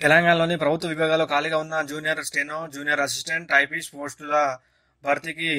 తెలంగాణలోని ప్రభుత్వ విభాగాల్లో ఖాళీగా ఉన్న junior steno junior assistant typist పోస్టుల భర్తీకి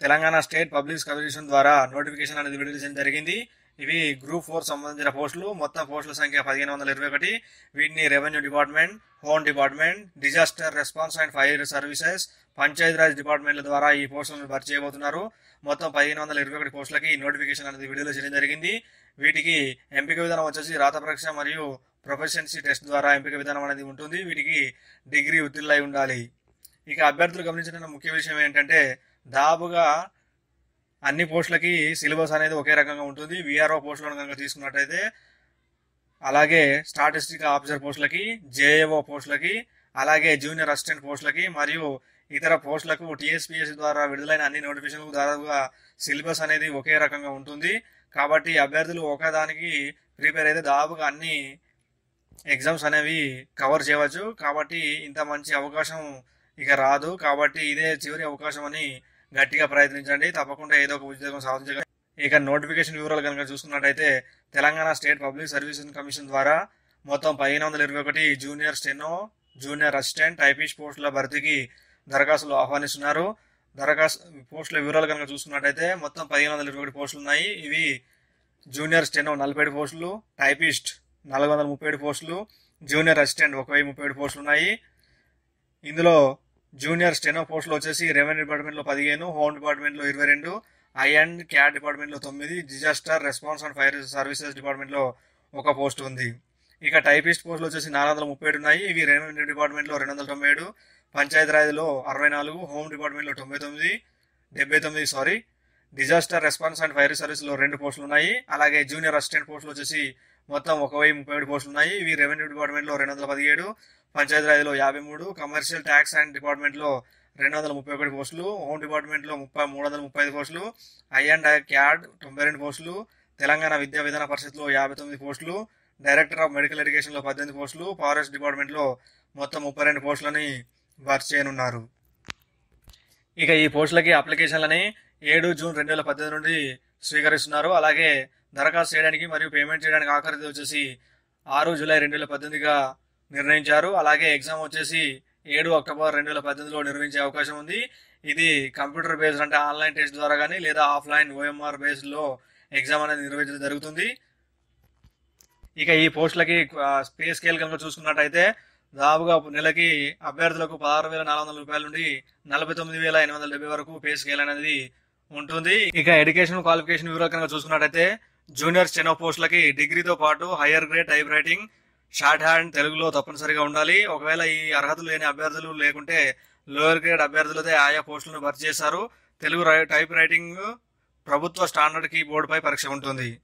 తెలంగాణ స్టేట్ పబ్లిక్ కమిషన్ ద్వారా నోటిఫికేషన్ అనేది విడుదల చేయడం జరిగింది. ఇవి గ్రూప్ ఫోర్ సంబంధించిన పోస్టులు. మొత్తం పోస్టుల సంఖ్య పదిహేను వందల ఇరవై ఒకటి. వీటిని revenue department home department disaster response and fire services Panchayati Raj డిపార్ట్మెంట్ల ద్వారా ఈ పోస్టులను భర్తీ చేయబోతున్నారు. మొత్తం పదిహేను వందల ఇరవై ఒకటి పోస్టులకి ఈ నోటిఫికేషన్ అనేది విడుదల చేయడం జరిగింది. వీటికి ఎంపిక విధానం వచ్చేసి రాత పరీక్ష మరియు ప్రొఫెషన్సీ టెస్ట్ ద్వారా ఎంపిక విధానం అనేది ఉంటుంది. వీటికి డిగ్రీ ఉత్తీర్ణులై ఉండాలి. ఇక అభ్యర్థులు గమనించిన ముఖ్య విషయం ఏంటంటే దాదాపుగా అన్ని పోస్టులకి సిలబస్ అనేది ఒకే రకంగా ఉంటుంది. విఆర్ఓ పోస్టులను కనుక తీసుకున్నట్టయితే అలాగే స్టాటిస్టిక్ ఆఫీసర్ పోస్టులకి జేఏఓ పోస్టులకి అలాగే జూనియర్ అసిస్టెంట్ పోస్టులకి మరియు ఇతర పోస్టులకు టీఎస్పీఎస్ ద్వారా విడుదలైన అన్ని నోటిఫికేషన్లకు దాదాపుగా సిలబస్ అనేది ఒకే రకంగా ఉంటుంది. కాబట్టి అభ్యర్థులు ఒకదానికి ప్రిపేర్ అయితే దాదాపుగా అన్ని ఎగ్జామ్స్ అనేవి కవర్ చేయవచ్చు. కాబట్టి ఇంత మంచి అవకాశం ఇక రాదు. కాబట్టి ఇదే చివరి అవకాశం అని గట్టిగా ప్రయత్నించండి. తప్పకుండా ఏదో ఒక ఉద్యోగం సాధించగల ఇక నోటిఫికేషన్ వివరాలు కనుక చూసుకున్నట్టయితే Telangana state public service commission ద్వారా మొత్తం పదిహేను వందల ఇరవై ఒకటి junior steno junior assistant typist పోస్టుల భర్తీకి దరఖాస్తులు ఆహ్వానిస్తున్నారు. దరఖాస్తు పోస్టుల వివరాలు కనుక చూసుకున్నట్టయితే మొత్తం పదిహేను వందల ఇరవై ఒకటి పోస్టులు ఉన్నాయి ఇవి జూనియర్ స్టెనో నలభై ఏడు పోస్టులు. టైపిస్ట్ నాలుగు వందల ముప్పై ఏడు పోస్టులు జూనియర్ అసిస్టెంట్ ఒక వెయ్యి ముప్పై ఏడు పోస్టులు ఉన్నాయి ఇందులో జూనియర్ స్టెనో పోస్టులు వచ్చేసి రెవెన్యూ డిపార్ట్మెంట్లో పదిహేను హోమ్ డిపార్ట్మెంట్లో ఇరవై రెండు ఐ అండ్ క్యాట్ డిపార్ట్మెంట్లో తొమ్మిది disaster response and fire services డిపార్ట్మెంట్లో ఒక పోస్ట్ ఉంది. ఇక టైపిస్ట్ పోస్టులు వచ్చేసి నాలుగు వందల ముప్పై ఏడు ఉన్నాయి. ఇవి రెవెన్యూ డిపార్ట్మెంట్లో రెండు వందల తొంభై ఏడు పంచాయతీరాజ్లో అరవై నాలుగు హోమ్ డిపార్ట్మెంట్లో తొంభై తొమ్మిది డెబ్బై తొమ్మిది sorry disaster response and fire సర్వీస్లో రెండు పోస్టులు ఉన్నాయి అలాగే జూనియర్ అసిస్టెంట్ పోస్టులు వచ్చేసి మొత్తం ఒక వెయ్యి ముప్పై ఏడు పోస్టులు ఉన్నాయి. ఇవి రెవెన్యూ డిపార్ట్మెంట్లో రెండు వందల పదిహేడు పంచాయతీరాజ్లో యాభై మూడు కమర్షియల్ ట్యాక్స్ అండ్ డిపార్ట్మెంట్లో రెండు వందల ముప్పై ఒకటి పోస్టులు హోమ్ డిపార్ట్మెంట్లో ముప్పై మూడు వందల ముప్పై ఐదు పోస్టులు ఐ అండ్ క్యాడ్ తొంభై రెండు పోస్టులు తెలంగాణ విద్యా విధాన పరిషత్లో యాభై తొమ్మిది పోస్టులు డైరెక్టర్ ఆఫ్ మెడికల్ ఎడ్యుకేషన్లో పద్దెనిమిది పోస్టులు ఫారెస్ట్ డిపార్ట్మెంట్లో మొత్తం ముప్పై రెండు పోస్టులని భర్తీ చేయనున్నారు. ఇక ఈ పోస్టులకి అప్లికేషన్లని ఏడు జూన్ రెండు వేల పద్దెనిమిది నుండి స్వీకరిస్తున్నారు. అలాగే దరఖాస్తు చేయడానికి మరియు పేమెంట్ చేయడానికి ఆఖరి తేదీ వచ్చేసి ఆరు జూలై రెండు వేల పద్దెనిమిదిగా నిర్ణయించారు. అలాగే ఎగ్జామ్ వచ్చేసి ఏడు అక్టోబర్ రెండు వేల పద్దెనిమిదిలో నిర్వహించే అవకాశం ఉంది. ఇది కంప్యూటర్ బేస్డ్ అంటే ఆన్లైన్ టెస్ట్ ద్వారా కానీ లేదా ఆఫ్లైన్ ఓఎంఆర్ బేస్డ్లో ఎగ్జామ్ అనేది నిర్వహించడం జరుగుతుంది. ఇక ఈ పోస్టులకి పే స్కేల్ కనుక చూసుకున్నట్టయితే దాదాపుగా నెలకి అభ్యర్థులకు పదహారు వేల నాలుగు వందల రూపాయల నుండి నలభై తొమ్మిది వేల ఎనిమిది వందల డెబ్బై వరకు పే స్కేల్ అనేది ఉంటుంది. ఇక ఎడ్యుకేషన్ క్వాలిఫికేషన్ వివరాలు కనుక చూసుకున్నట్టయితే జూనియర్ స్టెనో పోస్టులకి డిగ్రీతో పాటు higher grade typewriting shorthand తెలుగులో తప్పనిసరిగా ఉండాలి. ఒకవేళ ఈ అర్హతలు లేని అభ్యర్థులు లేకుంటే లోయర్ గ్రేడ్ అభ్యర్థులతో ఆయా పోస్టులను భర్తీ చేశారు. తెలుగు రై- టైప్ రైటింగ్ ప్రభుత్వ స్టాండర్డ్ కీబోర్డ్పై పరీక్ష ఉంటుంది.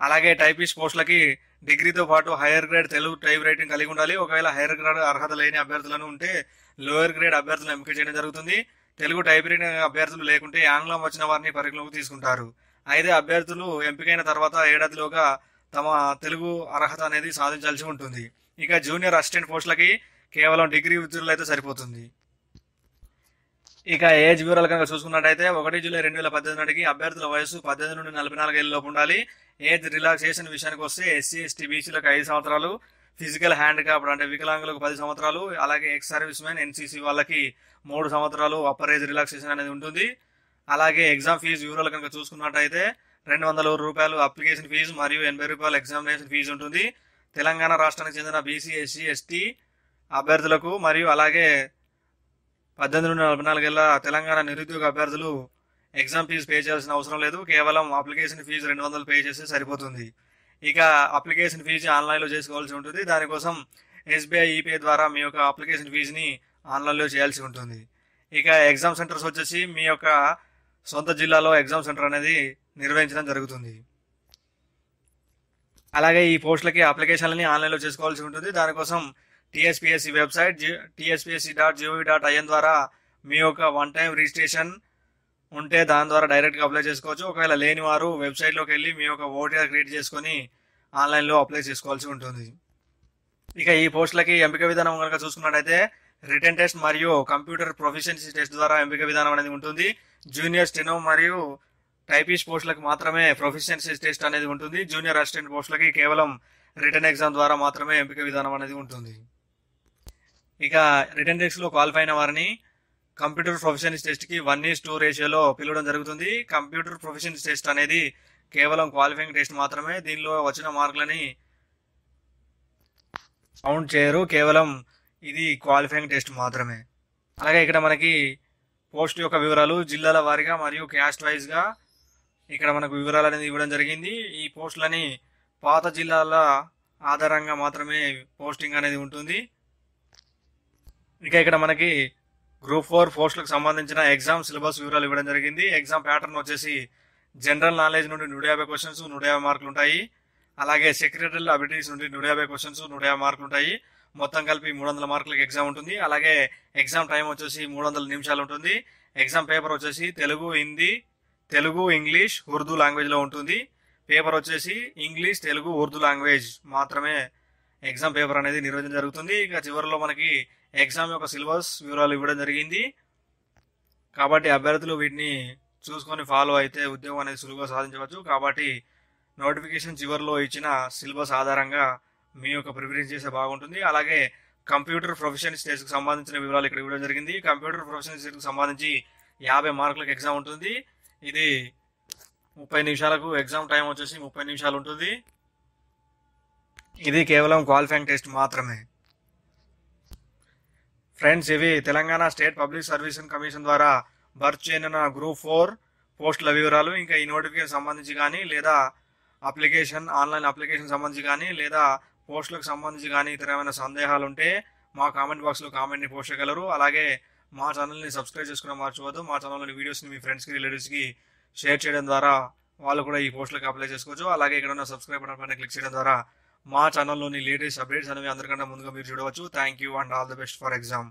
అలాగే టైపిస్ట్ పోస్టులకి డిగ్రీతో పాటు higher grade Telugu typewriting కలిగి ఉండాలి. ఒకవేళ హైయర్ గ్రేడ్ అర్హత లేని అభ్యర్థులను ఉంటే లోయర్ గ్రేడ్ అభ్యర్థులను ఎంపిక చేయడం జరుగుతుంది. తెలుగు టైప్ రైటింగ్ అభ్యర్థులు లేకుంటే ఆంగ్లం వచ్చిన వారిని పరిగణలోకి తీసుకుంటారు. అయితే అభ్యర్థులు ఎంపికైన తర్వాత ఏడాదిలోగా తమ తెలుగు అర్హత అనేది సాధించాల్సి ఉంటుంది. ఇక జూనియర్ అసిస్టెంట్ పోస్టులకి కేవలం డిగ్రీ ఉద్యోగులు అయితే సరిపోతుంది. ఇక ఏజ్ బ్యూరోలు కనుక చూసుకున్నట్టయితే ఒకటి జూలై రెండు వేల పద్దెనిమిది నాటికి అభ్యర్థుల వయసు పద్దెనిమిది నుండి నలభై నాలుగు ఏళ్ళలోపు ఉండాలి. ఏజ్ రిలాక్సేషన్ విషయానికి వస్తే ఎస్సీ ఎస్టీ బీసీలకు ఐదు సంవత్సరాలు ఫిజికల్ హ్యాండిక్యాప్ అంటే వికలాంగులకు పది సంవత్సరాలు అలాగే ఎక్స్ సర్వీస్ మ్యాన్ ఎన్సీసీ వాళ్ళకి మూడు సంవత్సరాలు అప్పర్ ఏజ్ రిలాక్సేషన్ అనేది ఉంటుంది. అలాగే ఎగ్జామ్ ఫీజు వివరాలు కనుక చూసుకున్నట్టయితే రెండు వందల రూపాయలు అప్లికేషన్ ఫీజు మరియు ఎనభై రూపాయలు ఎగ్జామినేషన్ ఫీజు ఉంటుంది. తెలంగాణ రాష్ట్రానికి చెందిన బీసీ ఎస్సీ ఎస్టీ అభ్యర్థులకు మరియు అలాగే పద్దెనిమిది నుండి నలభై నాలుగేళ్ళ తెలంగాణ నిరుద్యోగ అభ్యర్థులు ఎగ్జామ్ ఫీజు పే చేయాల్సిన అవసరం లేదు. కేవలం అప్లికేషన్ ఫీజు రెండు వందలు పే చేస్తే సరిపోతుంది. ఇక అప్లికేషన్ ఫీజు ఆన్లైన్లో చేసుకోవాల్సి ఉంటుంది. దానికోసం ఎస్బీఐ ఈపే ద్వారా మీ యొక్క అప్లికేషన్ ఫీజుని ఆన్లైన్లో చేయాల్సి ఉంటుంది. ఇక ఎగ్జామ్ సెంటర్స్ వచ్చేసి మీ యొక్క సొంత జిల్లాలో ఎగ్జామ్ సెంటర్ అనేది నిర్వహించడం జరుగుతుంది. అలాగే ఈ పోస్టులకి అప్లికేషన్లని ఆన్లైన్లో చేసుకోవాల్సి ఉంటుంది. దానికోసం TSPSC website TSPSC dot GOV dot IN ద్వారా మీ యొక్క వన్ టైం రిజిస్ట్రేషన్ ఉంటే దాని ద్వారా డైరెక్ట్గా అప్లై చేసుకోవచ్చు. ఒకవేళ లేని వారు వెబ్సైట్లోకి వెళ్ళి మీ యొక్క ఓటీఆర్ క్రియేట్ చేసుకొని ఆన్లైన్లో అప్లై చేసుకోవాల్సి ఉంటుంది. ఇక ఈ పోస్టులకి ఎంపిక విధానం కనుక చూసుకున్నట్టయితే రిటర్న్ టెస్ట్ మరియు కంప్యూటర్ ప్రొఫిషియన్సీ టెస్ట్ ద్వారా ఎంపిక విధానం అనేది ఉంటుంది. జూనియర్ స్టెనో మరియు టైపిస్ట్ పోస్టులకు మాత్రమే ప్రొఫిషియన్సీ టెస్ట్ అనేది ఉంటుంది. జూనియర్ అసిస్టెంట్ పోస్టులకి కేవలం రిటర్న్ ఎగ్జామ్ ద్వారా మాత్రమే ఎంపిక విధానం అనేది ఉంటుంది. ఇక రిటర్న్ టెస్ట్లో క్వాలిఫై అయిన వారిని కంప్యూటర్ ప్రొఫెషనల్స్ టెస్ట్కి వన్ ఈస్ టూ రేషియోలో పిలవడం జరుగుతుంది. కంప్యూటర్ ప్రొఫెషనల్స్ టెస్ట్ అనేది కేవలం క్వాలిఫైయింగ్ టెస్ట్ మాత్రమే. దీనిలో వచ్చిన మార్కులని కౌంట్ చేయరు. కేవలం ఇది క్వాలిఫైయింగ్ టెస్ట్ మాత్రమే. అలాగే ఇక్కడ మనకి పోస్ట్ యొక్క వివరాలు జిల్లాల వారీగా మరియు క్యాస్ట్ వైజ్గా ఇక్కడ మనకు వివరాలు అనేది ఇవ్వడం జరిగింది. ఈ పోస్టులని పాత జిల్లాల ఆధారంగా మాత్రమే పోస్టింగ్ అనేది ఉంటుంది. ఇక ఇక్కడ మనకి గ్రూప్ ఫోర్ పోస్టులకు సంబంధించిన ఎగ్జామ్ సిలబస్ వివరాలు ఇవ్వడం జరిగింది. ఎగ్జామ్ ప్యాటర్న్ వచ్చేసి జనరల్ నాలెడ్జ్ నుండి నూట యాభై క్వశ్చన్స్ నూట యాభై మార్కులు ఉంటాయి. అలాగే సెక్రటరీ అబిలిటీస్ నుండి నూట యాభై క్వశ్చన్స్ నూట యాభై మార్కులు ఉంటాయి. మొత్తం కలిపి మూడు వందల మార్కులకి ఎగ్జామ్ ఉంటుంది. అలాగే ఎగ్జామ్ టైం వచ్చేసి మూడు వందల నిమిషాలు ఉంటుంది. ఎగ్జామ్ పేపర్ వచ్చేసి తెలుగు హిందీ తెలుగు ఇంగ్లీష్ ఉర్దూ లాంగ్వేజ్లో ఉంటుంది. పేపర్ వచ్చేసి ఇంగ్లీష్ తెలుగు ఉర్దూ లాంగ్వేజ్ మాత్రమే ఎగ్జామ్ పేపర్ అనేది నిర్వహించడం జరుగుతుంది. ఇక చివరిలో మనకి ఎగ్జామ్ యొక్క సిలబస్ వివరాలు ఇవ్వడం జరిగింది. కాబట్టి అభ్యర్థులు వీటిని చూసుకొని ఫాలో అయితే ఉద్యోగం అనేది సులువుగా సాధించవచ్చు. కాబట్టి నోటిఫికేషన్ చివరిలో ఇచ్చిన సిలబస్ ఆధారంగా మీ యొక్క ప్రిపరేషన్ చేస్తే బాగుంటుంది. అలాగే కంప్యూటర్ ప్రొఫెషనల్ స్టేజ్కి సంబంధించిన వివరాలు ఇక్కడ ఇవ్వడం జరిగింది. కంప్యూటర్ ప్రొఫెషనల్ స్టేజ్కి సంబంధించి యాభై మార్కులకు ఎగ్జామ్ ఉంటుంది. ఇది ముప్పై నిమిషాలకు ఎగ్జామ్ టైం వచ్చేసి ముప్పై నిమిషాలు ఉంటుంది. ఇది కేవలం క్వాలిఫైయింగ్ టెస్ట్ మాత్రమే. ఫ్రెండ్స్ ఇవి Telangana state public service commission ద్వారా భర్తీ చేయనున్న గ్రూప్ ఫోర్ పోస్టుల వివరాలు ఇంకా ఈ నోటిఫికేషన్ సంబంధించి కానీ లేదా అప్లికేషన్ ఆన్లైన్ అప్లికేషన్ సంబంధించి కానీ లేదా పోస్టులకు సంబంధించి కానీ ఇతర ఏమైనా సందేహాలు ఉంటే మా కామెంట్ బాక్స్లో కామెంట్ని పోస్ట్ చేయగలరు. అలాగే మా ఛానల్ని సబ్స్క్రైబ్ చేసుకున్న మర్చిపోవద్దు మా ఛానల్లోని వీడియోస్ని మీ ఫ్రెండ్స్కి రిలేటివ్స్కి షేర్ చేయడం ద్వారా వాళ్ళు కూడా ఈ పోస్టులకు అప్లై చేసుకోవచ్చు. అలాగే ఇక్కడ ఉన్న సబ్స్క్రైబ్ బటన్ పైన క్లిక్ చేయడం ద్వారా మా ఛానల్లోని లేటెస్ట్ అప్డేట్స్ అనేవి అందరికన్నా ముందుగా మీరు చూడవచ్చు. Thank you and all the best for exam.